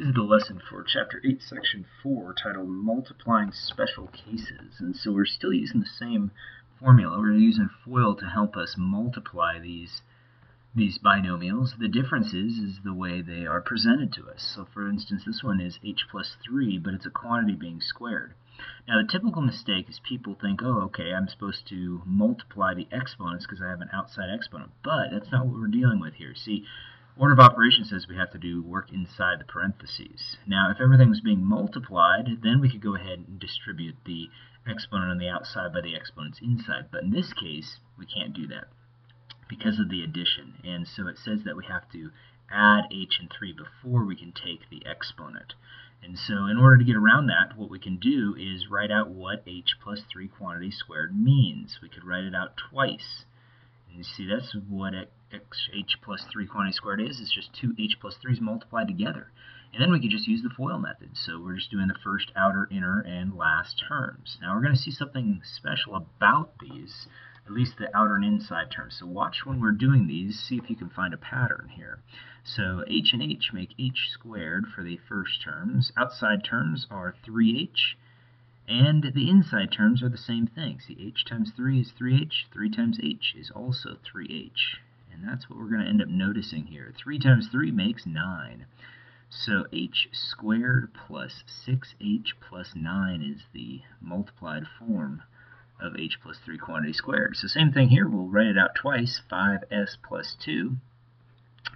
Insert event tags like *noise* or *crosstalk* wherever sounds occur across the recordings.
This is the lesson for Chapter 8, Section 4, titled Multiplying Special Cases. And so we're still using the same formula. We're using FOIL to help us multiply these these binomials. The difference is, is the way they are presented to us. So for instance, this one is h plus 3, but it's a quantity being squared. Now the typical mistake is people think, oh, okay, I'm supposed to multiply the exponents because I have an outside exponent. But that's not what we're dealing with here. See, Order of operations says we have to do work inside the parentheses. Now, if everything was being multiplied, then we could go ahead and distribute the exponent on the outside by the exponents inside. But in this case, we can't do that because of the addition. And so it says that we have to add h and 3 before we can take the exponent. And so in order to get around that, what we can do is write out what h plus 3 quantity squared means. We could write it out twice. And you see that's what x h plus 3 quantity squared is. It's just 2h plus 3's multiplied together. And then we could just use the FOIL method. So we're just doing the first, outer, inner, and last terms. Now we're going to see something special about these, at least the outer and inside terms. So watch when we're doing these, see if you can find a pattern here. So h and h make h squared for the first terms. Outside terms are 3h and the inside terms are the same thing. See, h times 3 is 3h. 3 times h is also 3h. And that's what we're going to end up noticing here. 3 times 3 makes 9. So h squared plus 6h plus 9 is the multiplied form of h plus 3 quantity squared. So same thing here, we'll write it out twice, 5s plus 2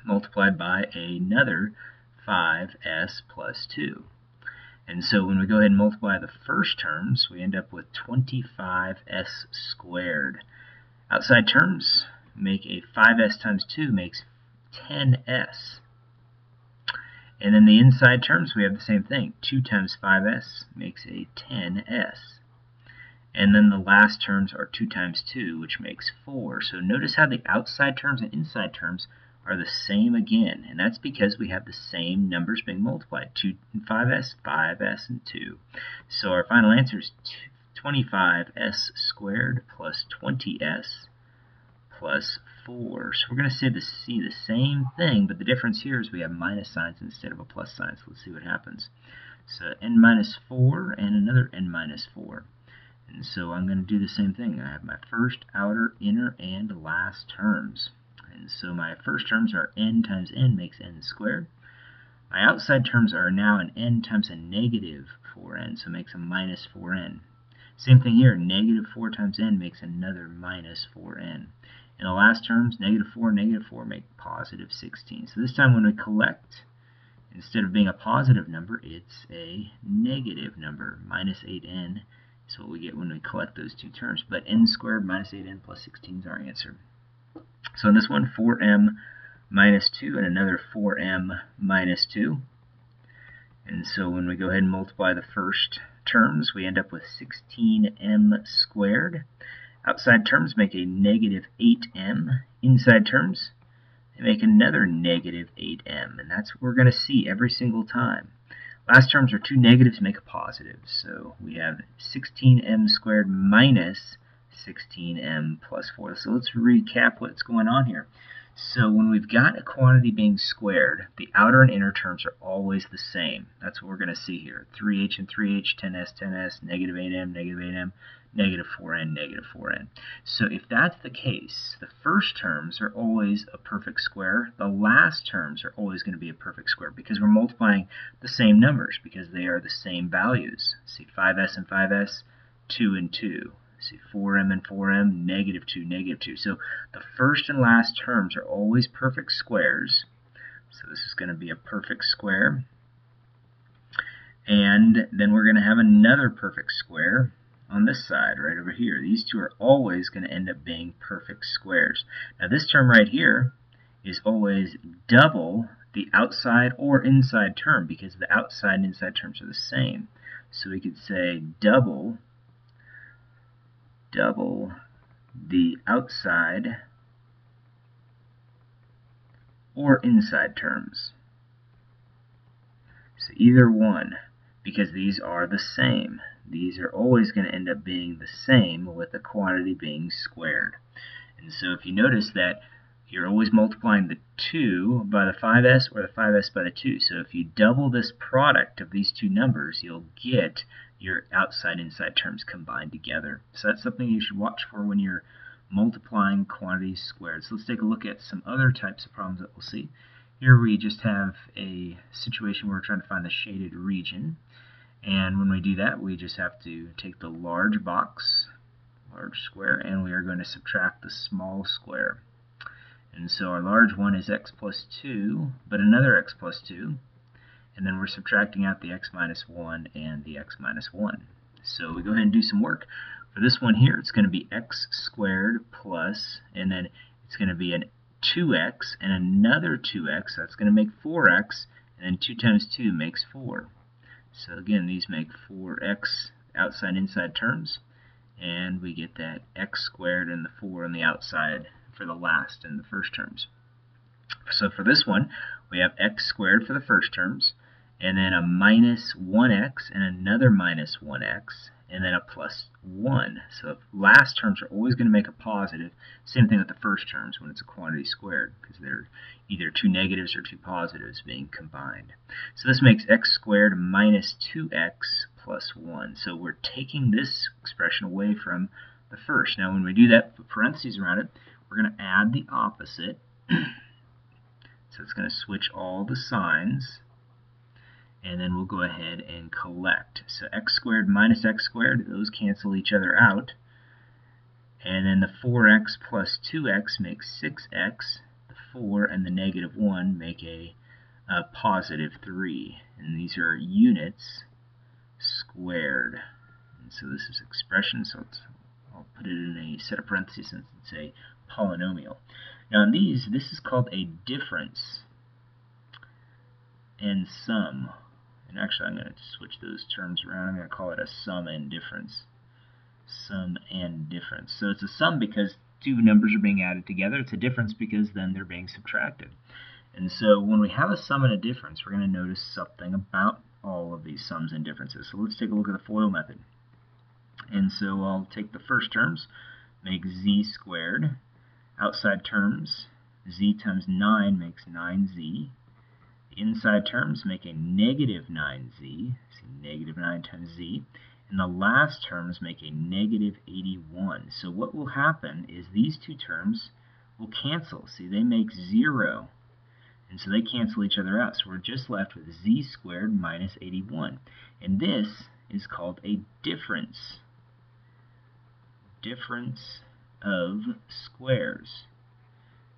multiplied by another 5s plus 2. And so when we go ahead and multiply the first terms, we end up with 25s squared. Outside terms make a 5s times 2 makes 10s. And then the inside terms, we have the same thing. 2 times 5s makes a 10s. And then the last terms are 2 times 2, which makes 4. So notice how the outside terms and inside terms are the same again, and that's because we have the same numbers being multiplied, 2 and 5s, 5s, and 2. So our final answer is 25s squared plus 20s plus 4. So we're going to see the, see the same thing, but the difference here is we have minus signs instead of a plus sign, so let's see what happens. So n minus 4 and another n minus 4. And so I'm going to do the same thing. I have my first, outer, inner, and last terms. And so my first terms are n times n makes n squared. My outside terms are now an n times a negative 4n, so makes a minus 4n. Same thing here, negative 4 times n makes another minus 4n. In the last terms, negative 4 and negative 4 make positive 16. So this time when we collect, instead of being a positive number, it's a negative number. Minus 8n is what we get when we collect those two terms. But n squared minus 8n plus 16 is our answer. So in this one, 4m minus 2 and another 4m minus 2. And so when we go ahead and multiply the first terms, we end up with 16m squared. Outside terms make a negative 8m. Inside terms, they make another negative 8m. And that's what we're going to see every single time. Last terms are two negatives make a positive. So we have 16m squared minus 16m plus 4. So let's recap what's going on here. So when we've got a quantity being squared, the outer and inner terms are always the same. That's what we're going to see here. 3h and 3h, 10s, 10s, negative 8m, negative 8m, negative 4n, negative 4n. So if that's the case, the first terms are always a perfect square. The last terms are always going to be a perfect square because we're multiplying the same numbers because they are the same values. See 5s and 5s, 2 and 2 see 4m and 4m, negative 2, negative 2. So the first and last terms are always perfect squares. So this is going to be a perfect square. And then we're going to have another perfect square on this side, right over here. These two are always going to end up being perfect squares. Now this term right here is always double the outside or inside term because the outside and inside terms are the same. So we could say double double the outside or inside terms. So either one, because these are the same. These are always going to end up being the same with the quantity being squared. And so if you notice that you're always multiplying the 2 by the 5s or the 5s by the 2. So if you double this product of these two numbers, you'll get your outside-inside terms combined together. So that's something you should watch for when you're multiplying quantities squared. So let's take a look at some other types of problems that we'll see. Here we just have a situation where we're trying to find the shaded region. And when we do that, we just have to take the large box, large square, and we are going to subtract the small square. And so our large one is x plus 2, but another x plus 2. And then we're subtracting out the x minus 1 and the x minus 1. So we go ahead and do some work. For this one here, it's going to be x squared plus, and then it's going to be an 2x and another 2x. That's going to make 4x, and then 2 times 2 makes 4. So again, these make 4x outside inside terms, and we get that x squared and the 4 on the outside for the last and the first terms. So for this one, we have x squared for the first terms, and then a minus 1x and another minus 1x, and then a plus 1. So the last terms are always going to make a positive. Same thing with the first terms when it's a quantity squared, because they're either two negatives or two positives being combined. So this makes x squared minus 2x plus 1. So we're taking this expression away from the first. Now when we do that, put parentheses around it, we're going to add the opposite. *clears throat* so it's going to switch all the signs and then we'll go ahead and collect. So x squared minus x squared, those cancel each other out. And then the 4x plus 2x makes 6x. The 4 and the negative 1 make a, a positive 3. And these are units squared. And so this is expression, so I'll put it in a set of parentheses since it's a polynomial. Now in these, this is called a difference and sum. And actually, I'm going to switch those terms around. I'm going to call it a sum and difference. Sum and difference. So it's a sum because two numbers are being added together. It's a difference because then they're being subtracted. And so when we have a sum and a difference, we're going to notice something about all of these sums and differences. So let's take a look at the FOIL method. And so I'll take the first terms, make z squared. Outside terms, z times 9 makes 9z inside terms make a negative 9z, see negative 9 times z, and the last terms make a negative 81. So what will happen is these two terms will cancel. See, they make 0, and so they cancel each other out. So we're just left with z squared minus 81. And this is called a difference. Difference of squares.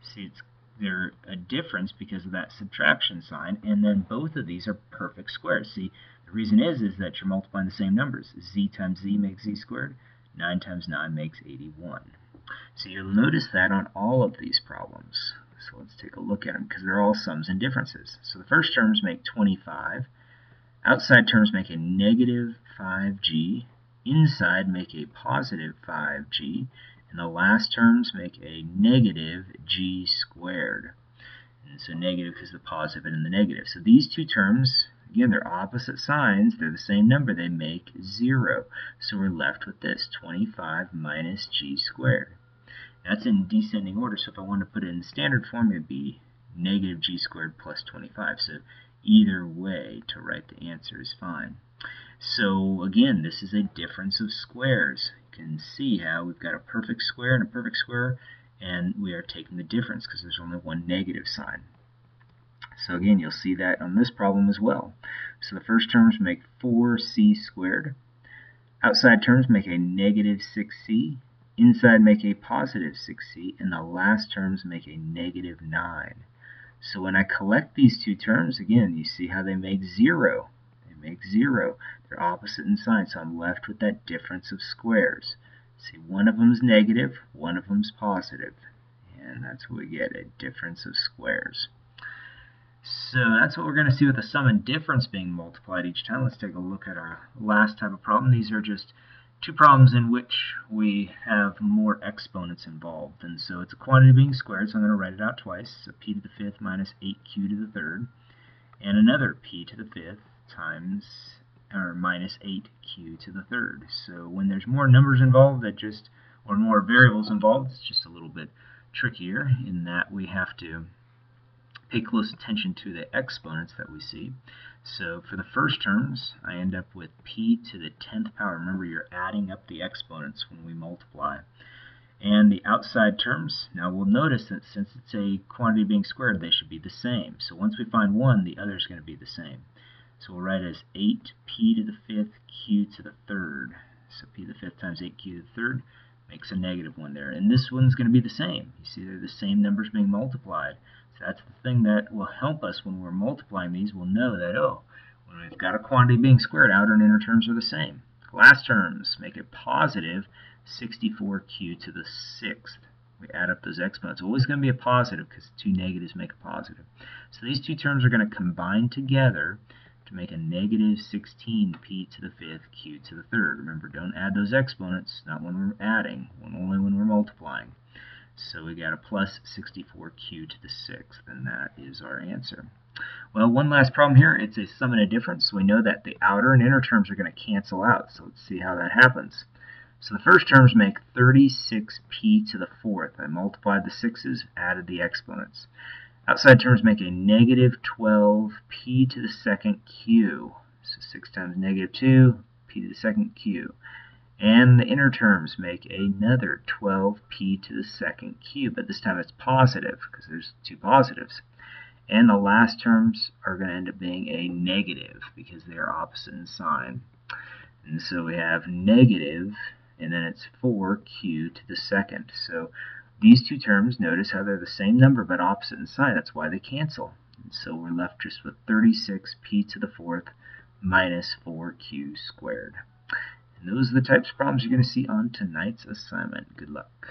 See, it's they're a difference because of that subtraction sign, and then both of these are perfect squares. See, the reason is is that you're multiplying the same numbers. z times z makes z squared. 9 times 9 makes 81. So you'll notice that on all of these problems. So let's take a look at them because they're all sums and differences. So the first terms make 25. Outside terms make a negative 5g. Inside make a positive 5g and the last terms make a negative g squared. And so negative because the positive and the negative. So these two terms, again, they're opposite signs. They're the same number. They make 0. So we're left with this, 25 minus g squared. That's in descending order, so if I want to put it in standard form, it would be negative g squared plus 25. So either way to write the answer is fine. So again, this is a difference of squares can see how we've got a perfect square and a perfect square, and we are taking the difference because there's only one negative sign. So again, you'll see that on this problem as well. So the first terms make 4c squared. Outside terms make a negative 6c. Inside make a positive 6c. And the last terms make a negative 9. So when I collect these two terms, again, you see how they make 0 make 0. They're opposite in sign, so I'm left with that difference of squares. See, one of them is negative, one of them is positive. And that's what we get, a difference of squares. So that's what we're going to see with the sum and difference being multiplied each time. Let's take a look at our last type of problem. These are just two problems in which we have more exponents involved. And so it's a quantity being squared, so I'm going to write it out twice. So p to the fifth minus 8q to the third. And another p to the fifth times or minus 8q to the third. So when there's more numbers involved that just or more variables involved, it's just a little bit trickier in that we have to pay close attention to the exponents that we see. So for the first terms, I end up with p to the 10th power. Remember, you're adding up the exponents when we multiply. And the outside terms, now we'll notice that since it's a quantity being squared, they should be the same. So once we find one, the other is going to be the same. So we'll write as 8p to the 5th, q to the 3rd. So p to the 5th times 8q to the 3rd makes a negative one there. And this one's going to be the same. You see they're the same numbers being multiplied. So that's the thing that will help us when we're multiplying these. We'll know that, oh, when we've got a quantity being squared, outer and inner terms are the same. Last terms make it positive 64q to the 6th. We add up those exponents. Always going to be a positive because two negatives make a positive. So these two terms are going to combine together to make a negative 16p to the 5th q to the 3rd. Remember, don't add those exponents, not when we're adding, only when we're multiplying. So we got a plus 64q to the 6th, and that is our answer. Well, one last problem here. It's a sum and a difference. So we know that the outer and inner terms are going to cancel out. So let's see how that happens. So the first terms make 36p to the 4th. I multiplied the 6's, added the exponents. Outside terms make a negative 12p to the second q. So 6 times negative 2, p to the second q. And the inner terms make another 12p to the second q, but this time it's positive because there's two positives. And the last terms are going to end up being a negative because they are opposite in sign. And so we have negative, and then it's 4q to the second. So these two terms, notice how they're the same number but opposite in sign. That's why they cancel. And so we're left just with 36p to the fourth minus 4q squared. And those are the types of problems you're going to see on tonight's assignment. Good luck.